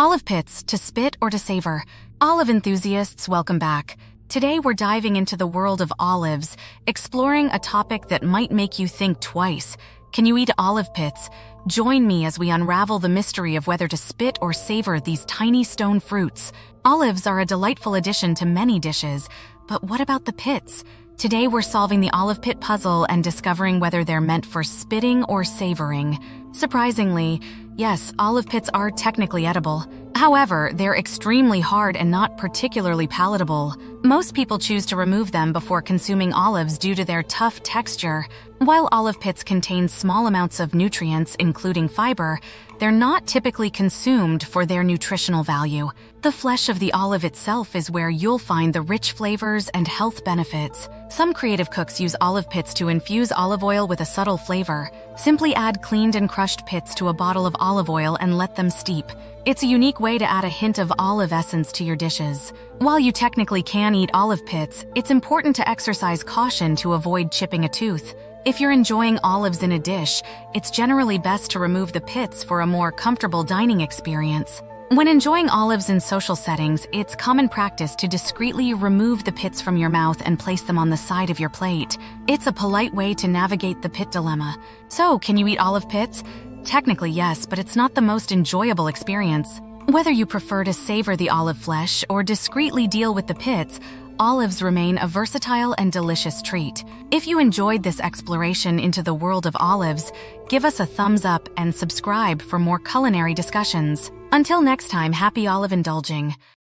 Olive pits, to spit or to savor. Olive enthusiasts, welcome back. Today we're diving into the world of olives, exploring a topic that might make you think twice. Can you eat olive pits? Join me as we unravel the mystery of whether to spit or savor these tiny stone fruits. Olives are a delightful addition to many dishes, but what about the pits? Today we're solving the olive pit puzzle and discovering whether they're meant for spitting or savoring. Surprisingly, yes, olive pits are technically edible. However, they're extremely hard and not particularly palatable. Most people choose to remove them before consuming olives due to their tough texture. While olive pits contain small amounts of nutrients, including fiber, they're not typically consumed for their nutritional value. The flesh of the olive itself is where you'll find the rich flavors and health benefits. Some creative cooks use olive pits to infuse olive oil with a subtle flavor. Simply add cleaned and crushed pits to a bottle of olive oil and let them steep. It's a unique way to add a hint of olive essence to your dishes. While you technically can eat olive pits, it's important to exercise caution to avoid chipping a tooth. If you're enjoying olives in a dish, it's generally best to remove the pits for a more comfortable dining experience. When enjoying olives in social settings, it's common practice to discreetly remove the pits from your mouth and place them on the side of your plate. It's a polite way to navigate the pit dilemma. So, can you eat olive pits? Technically, yes, but it's not the most enjoyable experience. Whether you prefer to savor the olive flesh or discreetly deal with the pits, olives remain a versatile and delicious treat. If you enjoyed this exploration into the world of olives, give us a thumbs up and subscribe for more culinary discussions. Until next time, happy olive indulging.